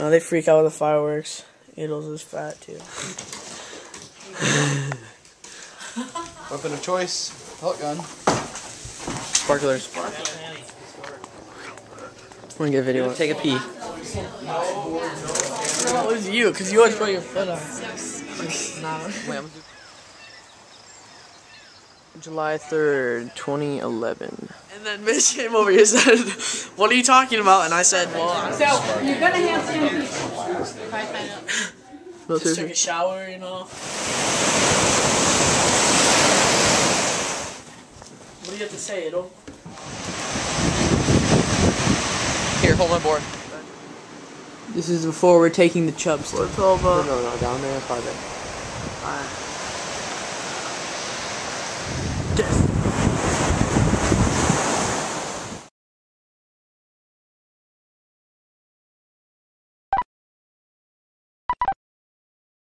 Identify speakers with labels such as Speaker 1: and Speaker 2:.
Speaker 1: No, they freak out with the fireworks. Idles is fat too.
Speaker 2: Weapon of choice, pellet gun.
Speaker 3: Sparklers. I'm gonna get a video. Take a pee.
Speaker 1: That was you, because you always put your foot on. nah.
Speaker 3: Wait, I'm July 3rd, 2011.
Speaker 1: And then Mitch came over here and said, What are you talking about? And I said, Well, I'm
Speaker 4: So you're gonna have some people. If I find out.
Speaker 3: No,
Speaker 1: just took a shower, you know. What do you have to say, Idle?
Speaker 3: Here, hold my board.
Speaker 1: This is before we're taking the chubs. What's all uh,
Speaker 3: No, no, no, down there, farther.
Speaker 1: Death.